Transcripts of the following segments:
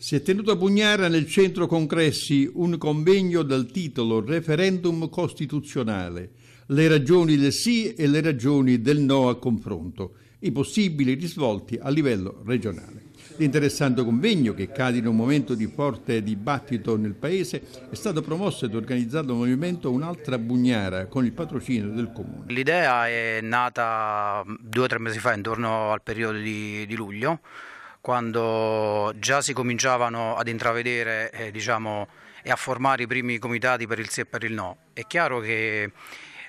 Si è tenuto a Bugnara nel centro congressi un convegno dal titolo Referendum costituzionale, le ragioni del sì e le ragioni del no a confronto, i possibili risvolti a livello regionale. L'interessante convegno, che cade in un momento di forte dibattito nel Paese, è stato promosso ed organizzato dal movimento Un'altra Bugnara con il patrocinio del Comune. L'idea è nata due o tre mesi fa, intorno al periodo di, di luglio, quando già si cominciavano ad intravedere eh, diciamo, e a formare i primi comitati per il sì e per il no. È chiaro che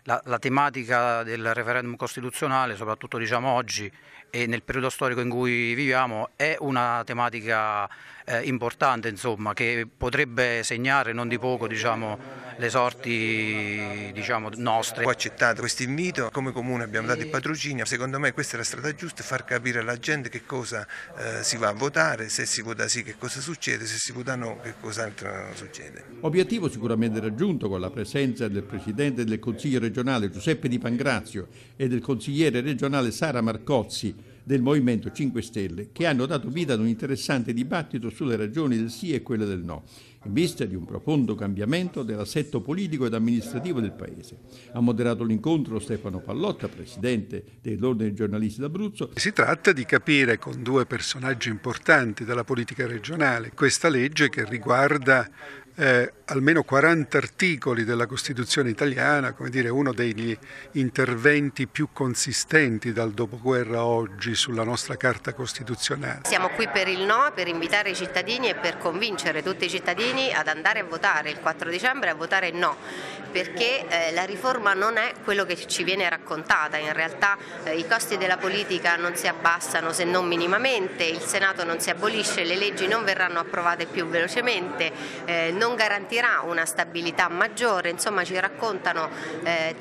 la, la tematica del referendum costituzionale, soprattutto diciamo, oggi e nel periodo storico in cui viviamo, è una tematica eh, importante insomma, che potrebbe segnare non di poco diciamo, le sorti diciamo, nostre. Ho accettato questo invito, come comune abbiamo dato il patrocinio, secondo me questa è la strada giusta, far capire alla gente che cosa eh, si va a votare, se si vota sì che cosa succede, se si vota no che cos'altro succede. Obiettivo sicuramente raggiunto con la presenza del Presidente del Consiglio regionale Giuseppe Di Pangrazio e del consigliere regionale Sara Marcozzi del Movimento 5 Stelle, che hanno dato vita ad un interessante dibattito sulle ragioni del sì e quelle del no, in vista di un profondo cambiamento dell'assetto politico ed amministrativo del Paese. Ha moderato l'incontro Stefano Pallotta, presidente dell'Ordine dei giornalisti d'Abruzzo. Si tratta di capire con due personaggi importanti della politica regionale questa legge che riguarda eh, almeno 40 articoli della Costituzione italiana, come dire uno degli interventi più consistenti dal dopoguerra oggi sulla nostra Carta Costituzionale. Siamo qui per il no, per invitare i cittadini e per convincere tutti i cittadini ad andare a votare il 4 dicembre a votare no, perché eh, la riforma non è quello che ci viene raccontata, in realtà eh, i costi della politica non si abbassano se non minimamente, il Senato non si abolisce, le leggi non verranno approvate più velocemente, eh, non garantirà una stabilità maggiore, insomma ci raccontano eh,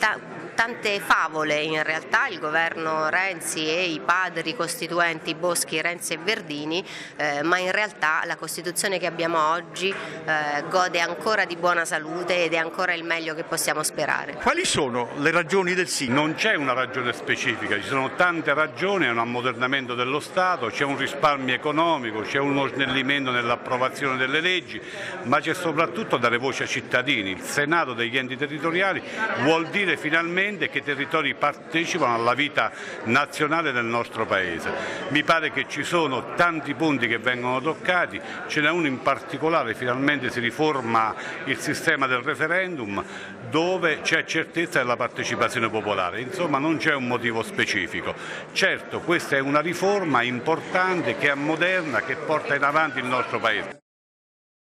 tante favole in realtà il governo Renzi e i padri costituenti Boschi, Renzi e Verdini, eh, ma in realtà la Costituzione che abbiamo oggi eh, gode ancora di buona salute ed è ancora il meglio che possiamo sperare. Quali sono le ragioni del sì? Non c'è una ragione specifica, ci sono tante ragioni, è un ammodernamento dello Stato, c'è un risparmio economico, c'è uno snellimento nell'approvazione delle leggi, ma c'è soprattutto dare voce ai cittadini. Il Senato degli enti territoriali vuol dire finalmente finalmente che i territori partecipano alla vita nazionale del nostro Paese. Mi pare che ci sono tanti punti che vengono toccati, ce n'è uno in particolare, finalmente si riforma il sistema del referendum dove c'è certezza della partecipazione popolare, insomma non c'è un motivo specifico. Certo questa è una riforma importante che è moderna, che porta in avanti il nostro Paese.